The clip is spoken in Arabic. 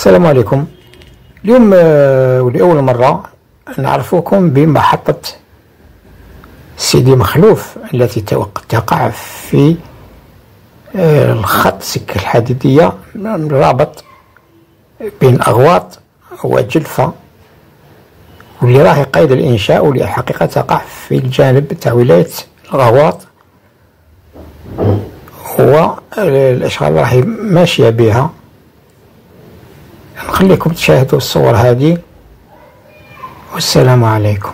السلام عليكم. اليوم آه، ولأول مرة نعرفكم بمحطة سيدي مخلوف التي تقع في آه، الخط سكة الحديدية رابط بين أغواط وجلفة واللي راهي قيد الإنشاء واللي حقيقة تقع في الجانب تاع ولاية الغواط هو الأشغال راهي ماشية بها. نخليكم تشاهدوا الصور هذه والسلام عليكم.